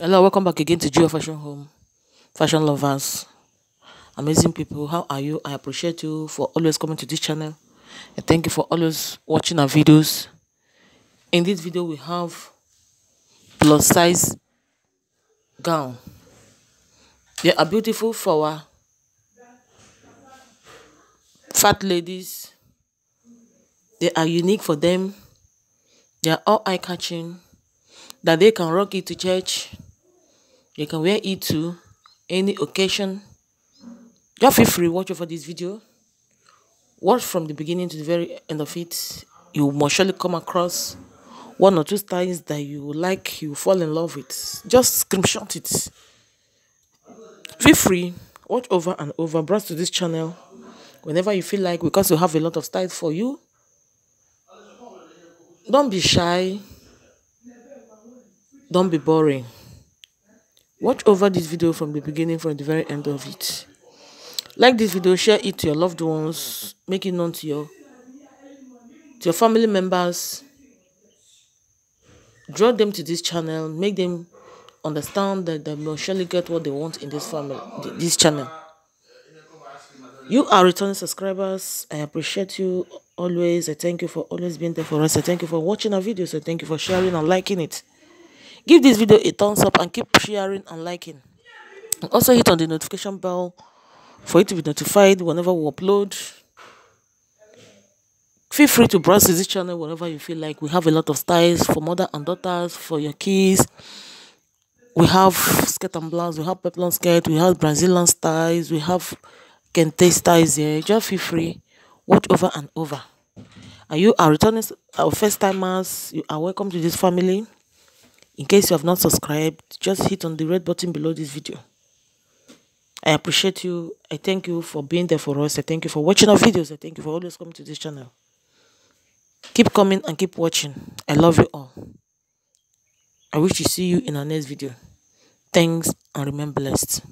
Hello, welcome back again to G O Fashion Home. Fashion lovers, amazing people, how are you? I appreciate you for always coming to this channel. And thank you for always watching our videos. In this video, we have plus size gown. They are beautiful for our fat ladies. They are unique for them. They are all eye-catching. That they can rock it to church you can wear it to any occasion. Just feel free watch over this video. Watch from the beginning to the very end of it. You must surely come across one or two styles that you like you fall in love with. Just screenshot it. Feel free watch over and over. Browse to this channel whenever you feel like because we have a lot of styles for you. Don't be shy. Don't be boring watch over this video from the beginning from the very end of it. Like this video share it to your loved ones make it known to your to your family members. Draw them to this channel. Make them understand that they will surely get what they want in this family this channel. You are returning subscribers. I appreciate you always. I thank you for always being there for us. I thank you for watching our videos. I thank you for sharing and liking it give this video a thumbs up and keep sharing and liking. And also hit on the notification bell for you to be notified whenever we upload. Feel free to browse this channel whenever you feel like. We have a lot of styles for mother and daughters for your kids. We have skirt and blouse we have peplum skirt we have brazilian styles we have kente styles here. Just feel free watch over and over. And you are returning our uh, first timers? You are welcome to this family in case you have not subscribed just hit on the red button below this video. I appreciate you. I thank you for being there for us. I thank you for watching our videos. I thank you for always coming to this channel. Keep coming and keep watching. I love you all. I wish to see you in our next video. Thanks and remain blessed